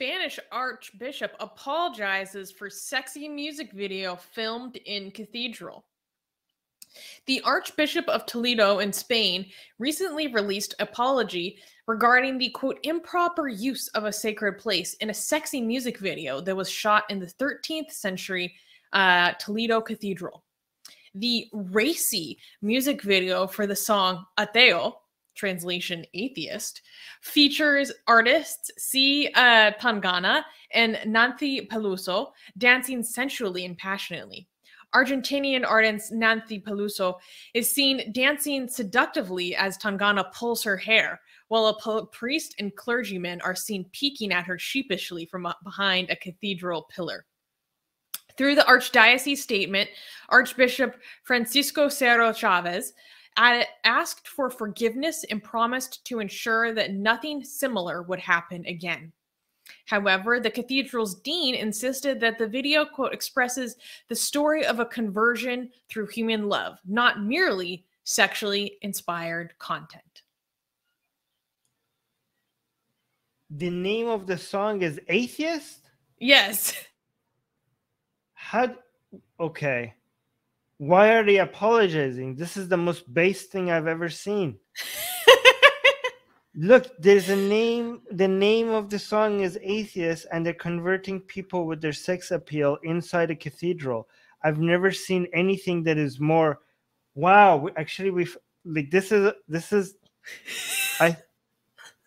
Spanish archbishop apologizes for sexy music video filmed in cathedral. The Archbishop of Toledo in Spain recently released apology regarding the quote improper use of a sacred place in a sexy music video that was shot in the 13th century uh, Toledo Cathedral. The racy music video for the song Ateo, translation atheist, features artists C. Uh, Tangana and Nathy Peluso dancing sensually and passionately. Argentinian artist Nathy Peluso is seen dancing seductively as Tangana pulls her hair, while a priest and clergyman are seen peeking at her sheepishly from behind a cathedral pillar. Through the archdiocese statement, Archbishop Francisco Cerro Chaves asked for forgiveness and promised to ensure that nothing similar would happen again. However, the cathedral's dean insisted that the video, quote, expresses the story of a conversion through human love, not merely sexually inspired content. The name of the song is Atheist? Yes. How? Okay. Why are they apologizing? This is the most base thing I've ever seen. Look, there's a name. The name of the song is Atheist, and they're converting people with their sex appeal inside a cathedral. I've never seen anything that is more. Wow, actually, we've like this is this is. I,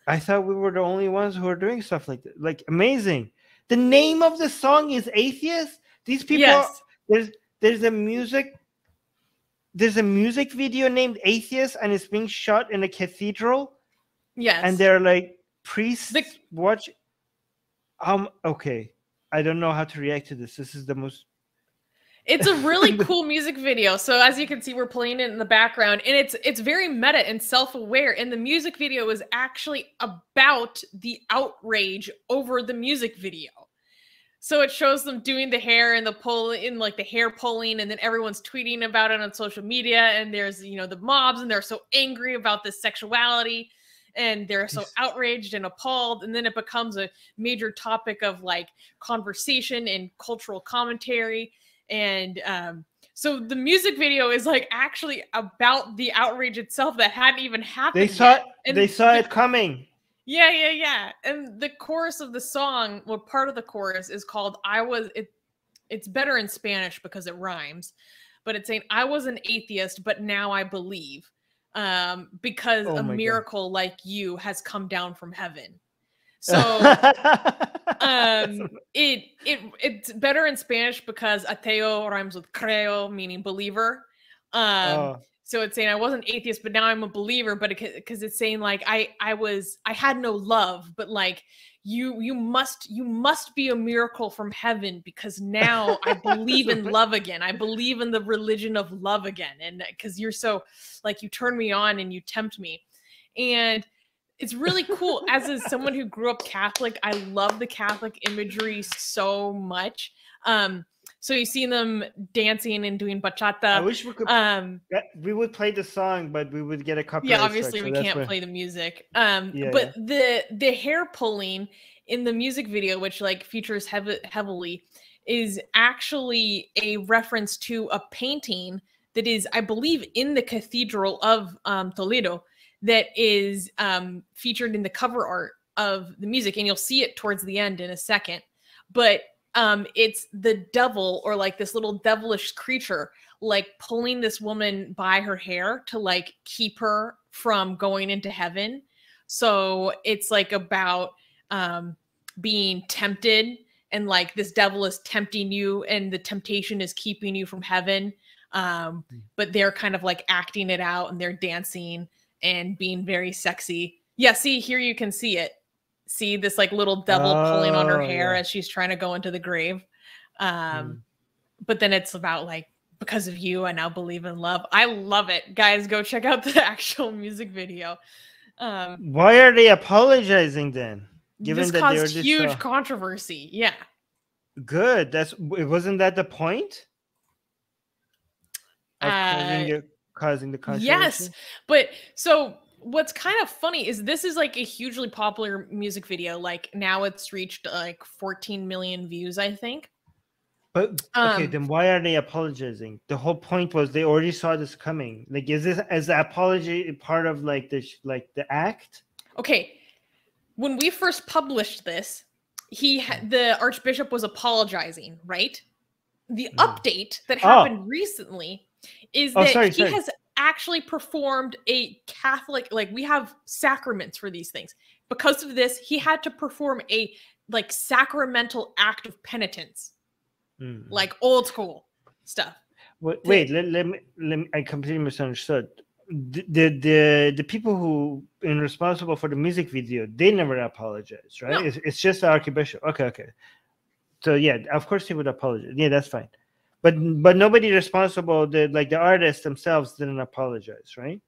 I thought we were the only ones who are doing stuff like that. Like amazing. The name of the song is Atheist. These people. Yes. There's there's a music. There's a music video named Atheist, and it's being shot in a cathedral Yes. And they're like priests the- watch um okay. I don't know how to react to this. This is the most it's a really cool music video. So as you can see, we're playing it in the background, and it's it's very meta and self-aware. And the music video is actually about the outrage over the music video. So it shows them doing the hair and the pull in like the hair pulling, and then everyone's tweeting about it on social media. And there's you know the mobs, and they're so angry about this sexuality and they're so outraged and appalled and then it becomes a major topic of like conversation and cultural commentary and um so the music video is like actually about the outrage itself that hadn't even happened. They saw yet. it. they saw it coming. Yeah, yeah, yeah. And the chorus of the song, well, part of the chorus is called "I was." It it's better in Spanish because it rhymes, but it's saying "I was an atheist, but now I believe." um, because oh a miracle God. like you has come down from heaven. So um, it it it's better in Spanish because ateo rhymes with creo, meaning believer. Um, oh. So it's saying I wasn't atheist, but now I'm a believer. But because it, it's saying like I I was I had no love, but like you you must you must be a miracle from heaven because now I believe in love again. I believe in the religion of love again, and because you're so like you turn me on and you tempt me, and it's really cool. As a, someone who grew up Catholic, I love the Catholic imagery so much. Um, so you see them dancing and doing bachata. I wish we could. Um, we would play the song, but we would get a copyright. Yeah, obviously we can't play the music. Um, yeah, but yeah. the the hair pulling in the music video, which like features heavy, heavily, is actually a reference to a painting that is, I believe, in the Cathedral of um, Toledo that is um, featured in the cover art of the music, and you'll see it towards the end in a second. But um it's the devil or like this little devilish creature like pulling this woman by her hair to like keep her from going into heaven. So it's like about um being tempted and like this devil is tempting you and the temptation is keeping you from heaven um hmm. but they're kind of like acting it out and they're dancing and being very sexy. Yeah see here you can see it see this like little devil oh, pulling on her oh, hair yeah. as she's trying to go into the grave. Um, mm. But then it's about like, because of you, I now believe in love. I love it. Guys, go check out the actual music video. Um, Why are they apologizing then? Given this that caused huge uh... controversy. Yeah. Good. That's it. wasn't that the point? Uh, causing, the, causing the controversy. Yes, but so what's kind of funny is this is like a hugely popular music video. Like now it's reached like 14 million views, I think. But okay, Um, then why are they apologizing? The whole point was they already saw this coming. Like, is this as the apology part of like the like the act? Okay, when we first published this, he ha- the archbishop was apologizing, right? The Mhm. update that Oh. happened recently is Oh, that sorry, he sorry. has actually performed a Catholic like we have sacraments for these things. Because of this, he had to perform a like sacramental act of penitence, Mm. like old school stuff. Wait, wait let, let me let me. I completely misunderstood. The, the the the people who are responsible for the music video they never apologized, right? No. It's, it's just the archbishop. Okay, okay. So yeah, of course he would apologize. Yeah, that's fine. But but nobody responsible, the like the artists themselves didn't apologize, right?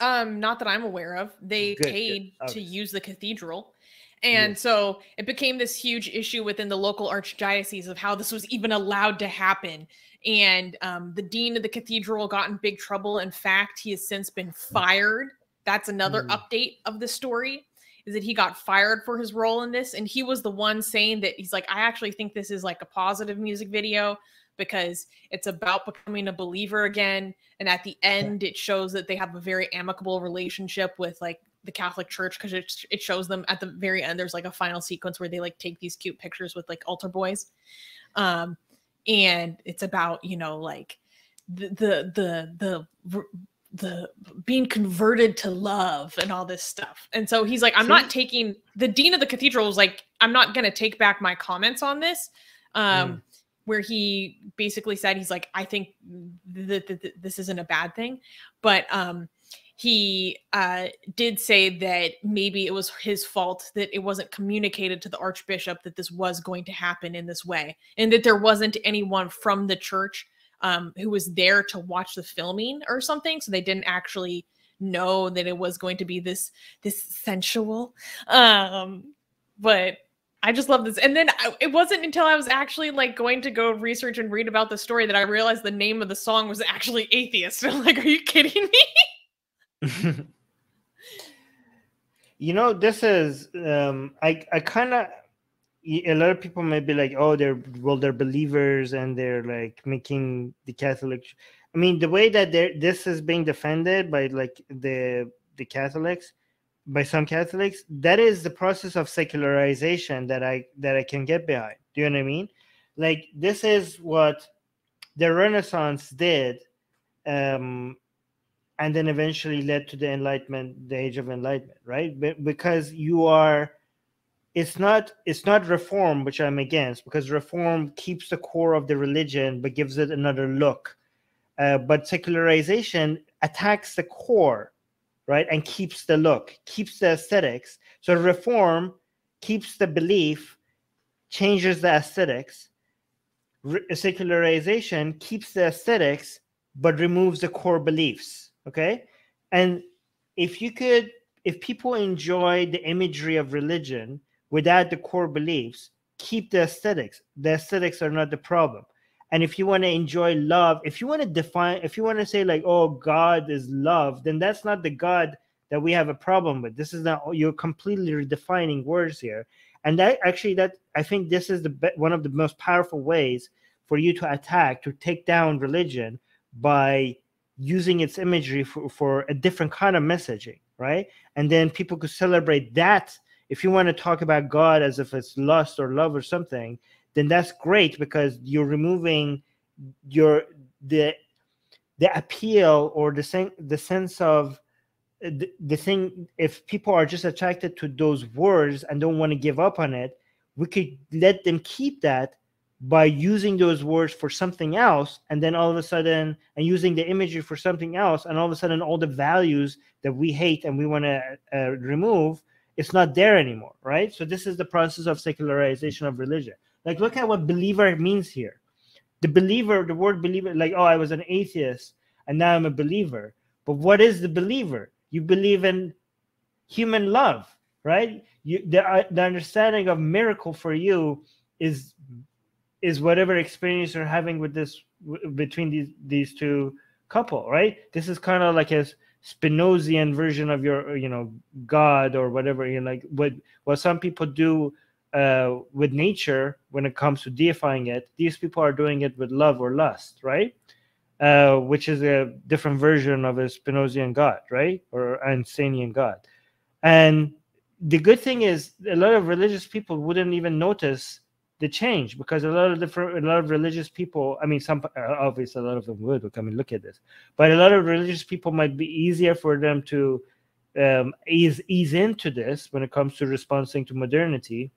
Um, not that I'm aware of. They Good, good. paid to use the cathedral. And Yes. so it became this huge issue within the local archdiocese of how this was even allowed to happen. And um, the dean of the cathedral got in big trouble. In fact, he has since been fired. That's another Mm. update of the story is that he got fired for his role in this. And he was the one saying that he's like, I actually think this is like a positive music video because it's about becoming a believer again. And at the end it shows that they have a very amicable relationship with like the catholic church because it, it shows them at the very end there's like a final sequence where they like take these cute pictures with like altar boys. Um and it's about you know like the the the the the being converted to love and all this stuff. And so he's like, I'm not taking the dean of the cathedral was like, I'm not gonna take back my comments on this. Um, where he basically said he's like, I think that th- th- this isn't a bad thing, but um he uh did say that maybe it was his fault that it wasn't communicated to the archbishop that this was going to happen in this way and that there wasn't anyone from the church um who was there to watch the filming or something so they didn't actually know that it was going to be this this sensual. Um but I just love this. And then I, it wasn't until I was actually like going to go research and read about the story that I realized the name of the song was actually Atheist. I'm like, are you kidding me? you know this is um i i kind of a lot of people may be like oh they're well they're believers and they're like making the catholic i mean the way that this is being defended by like the the catholics by some catholics that is the process of secularization that i that i can get behind. Do you know what i mean? Like this is what the renaissance did um and then eventually led to the enlightenment the age of enlightenment right? Be- because you are it's not it's not reform which i'm against because reform keeps the core of the religion but gives it another look. Uh, but secularization attacks the core right and keeps the look keeps the aesthetics. So reform keeps the belief changes the aesthetics. Re- secularization keeps the aesthetics but removes the core beliefs okay? And if you could if people enjoy the imagery of religion without the core beliefs keep the aesthetics. The aesthetics are not the problem and if you want to enjoy love if you want to define if you want to say like oh god is love then that's not the god that we have a problem with. This is not you're completely redefining words here. And that actually that i think this is the one of the most powerful ways for you to attack to take down religion by using its imagery for, for a different kind of messaging right? And then people could celebrate that. If you want to talk about god as if it's lust or love or something then that's great because you're removing your the the appeal or the sen- the sense of the, the thing if people are just attracted to those words and don't want to give up on it we could let them keep that by using those words for something else and then all of a sudden and using the imagery for something else and all of a sudden all the values that we hate and we want to uh, remove it's not there anymore right? So this is the process of secularization of religion like look at what believer means here. The believer the word believer like oh i was an atheist and now i'm a believer. But what is the believer? You believe in human love right? You the, uh, the understanding of miracle for you is is whatever experience you're having with this w- between these these two couple right? This is kind of like a Spinozian version of your you know God or whatever you know, like what what some people do uh, with nature when it comes to deifying it. These people are doing it with love or lust, right? Uh, which is a different version of a Spinozian God, right, or Einsteinian God. And the good thing is, a lot of religious people wouldn't even notice the change because a lot of different a lot of religious people i mean some uh, obviously a lot of them would come and look at this but a lot of religious people might be easier for them to um, ease ease into this when it comes to responding to modernity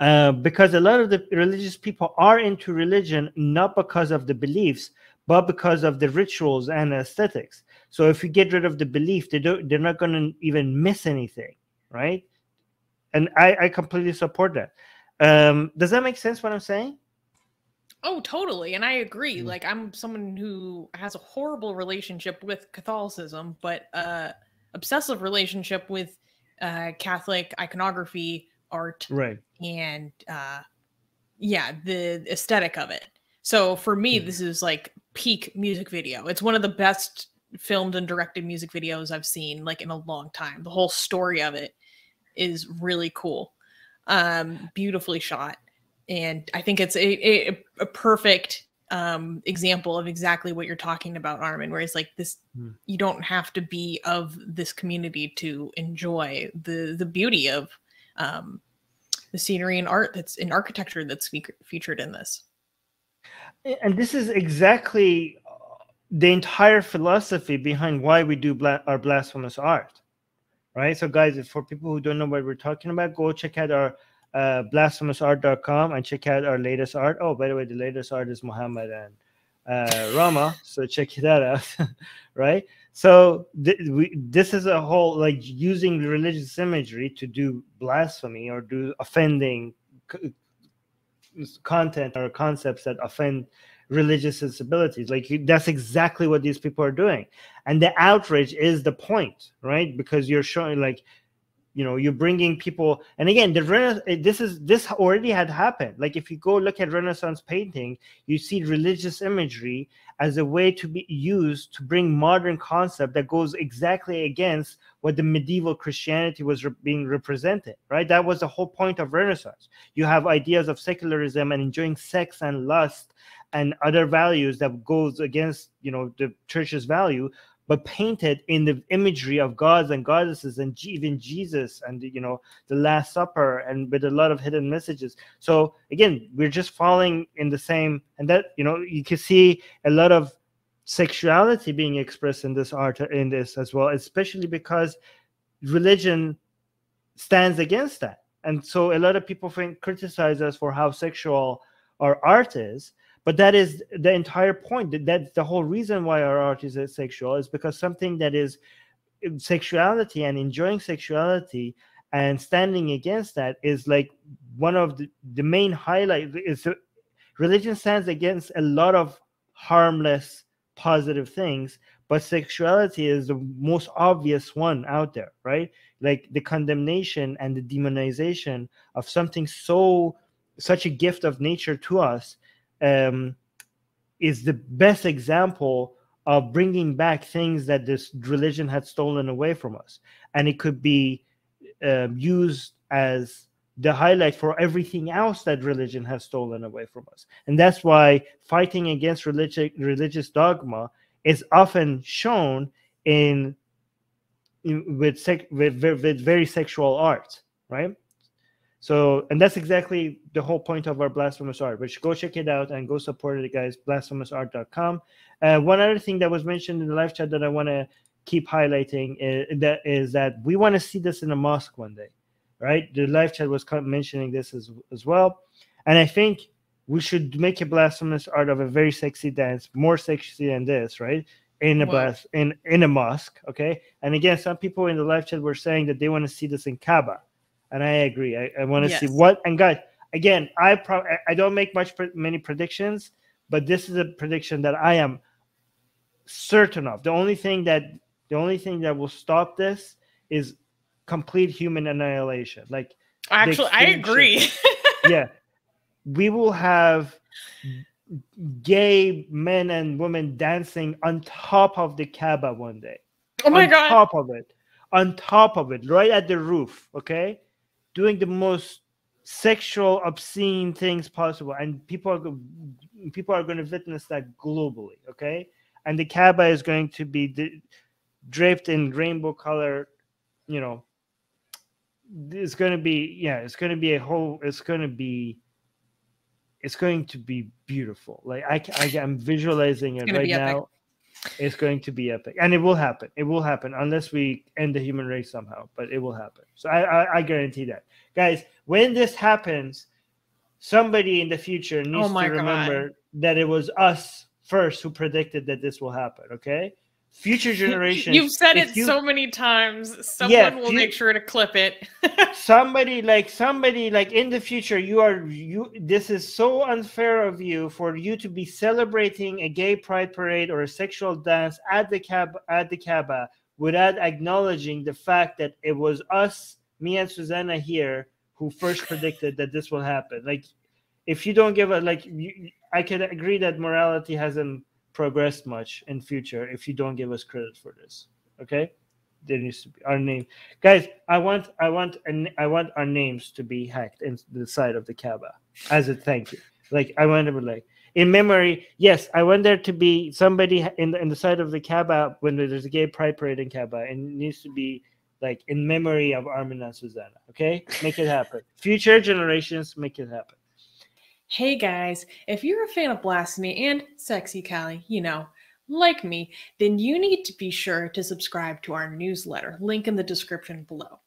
uh, because a lot of the religious people are into religion not because of the beliefs but because of the rituals and aesthetics so if you get rid of the belief they don't they're not going to even miss anything right and i i completely support that um, does that make sense what I'm saying? Oh, totally. And I agree. Mm. Like I'm someone who has a horrible relationship with Catholicism, but uh obsessive relationship with uh Catholic iconography, art, right. and uh yeah, the aesthetic of it. So for me, mm. this is like peak music video. It's one of the best filmed and directed music videos I've seen like in a long time. The whole story of it is really cool um, beautifully shot. And I think it's a, a, a perfect um, example of exactly what you're talking about, Armin, where it's like this, hmm. you don't have to be of this community to enjoy the, the beauty of um, the scenery and art that's in architecture that's fe- featured in this. And this is exactly uh, the entire philosophy behind why we do bla- our blasphemous art right? So, guys, if for people who don't know what we're talking about, go check out our uh, blasphemousart.com and check out our latest art. Oh, by the way, the latest art is Muhammad and uh, Rama, so check that out, right? So th- we, this is a whole like using religious imagery to do blasphemy or do offending c- content or concepts that offend religious sensibilities. Like that's exactly what these people are doing, and the outrage is the point, right? Because you're showing like you know you're bringing people and again the rena- eh, this is this already had happened. Like if you go look at renaissance painting you see religious imagery as a way to be used to bring modern concept that goes exactly against what the medieval christianity was re- being represented right? That was the whole point of renaissance. You have ideas of secularism and enjoying sex and lust and other values that goes against you know the church's value but painted in the imagery of gods and goddesses and even Jesus and you know the Last Supper and with a lot of hidden messages. So again, we're just falling in the same, and that you know you can see a lot of sexuality being expressed in this art in this as well, especially because religion stands against that, and so a lot of people think criticize us for how sexual our art is but that is the entire point. That's the whole reason why our art is uh, sexual is because something that is sexuality and enjoying sexuality and standing against that is like one of the, the main highlight is religion stands against a lot of harmless positive things but sexuality is the most obvious one out there right? Like the condemnation and the demonization of something so such a gift of nature to us um, is the best example of bringing back things that this religion had stolen away from us. And it could be um, used as the highlight for everything else that religion has stolen away from us. And that's why fighting against religious religious dogma is often shown in, in with, sec, with, with very sexual art, right? So, and that's exactly the whole point of our Blasphemous Art, which go check it out and go support it, guys, blasphemousart.com. Uh, one other thing that was mentioned in the live chat that I want to keep highlighting is that, is that we want to see this in a mosque one day, right? The live chat was mentioning this as, as well. And I think we should make a blasphemous art of a very sexy dance, more sexy than this, right? In a blas- in in a mosque, okay. And again, some people in the live chat were saying that they want to see this in Kaaba and I agree. I, I want to yes. see what and guys. Again, I pro- I don't make much many predictions, but this is a prediction that I am certain of. The only thing that the only thing that will stop this is complete human annihilation. Like actually, I agree. yeah, we will have gay men and women dancing on top of the Kaaba one day. Oh my on god. On top of it, on top of it, right at the roof, okay, doing the most sexual, obscene things possible, and people are people are going to witness that globally, okay. And the Kaaba is going to be d- draped in rainbow color, you know. It's going to be yeah, it's going to be a whole. It's going to be. It's going to be beautiful. Like I, I am visualizing it right now. It's going to be epic, and it will happen. It will happen unless we end the human race somehow, but it will happen. So I, I, I guarantee that, guys. When this happens, somebody in the future needs Oh to God. remember that it was us first who predicted that this will happen. Okay, future generations. You've said it you- so many times. Someone Yeah, will make sure to clip it. somebody like somebody like in the future you are you this is so unfair of you for you to be celebrating a gay pride parade or a sexual dance at the cab at the Kaaba without acknowledging the fact that it was us me and Susanna here who first predicted that this will happen like if you don't give a like you, I can agree that morality hasn't progressed much in future if you don't give us credit for this okay? There needs to be our name. Guys i want i want and i want our names to be hacked in the side of the kaaba as a thank you. Like i want to be like in memory yes i want there to be somebody in the, in the side of the kaaba when there's a gay pride parade in kaaba and it needs to be like in memory of armin and susanna okay? Make it happen. Future generations make it happen Hey guys, if you're a fan of Blasphemy and Sexy Callie, you know, like me, then you need to be sure to subscribe to our newsletter. Link in the description below.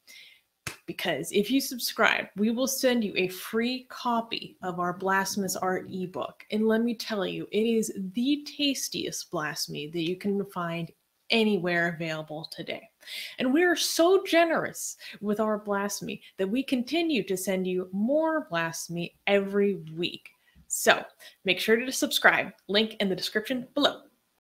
Because if you subscribe, we will send you a free copy of our Blasphemous Art ebook. And let me tell you, it is the tastiest blasphemy that you can find anywhere available today. And we are so generous with our blasphemy that we continue to send you more blasphemy every week. So make sure to subscribe. Link in the description below.